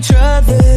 each other.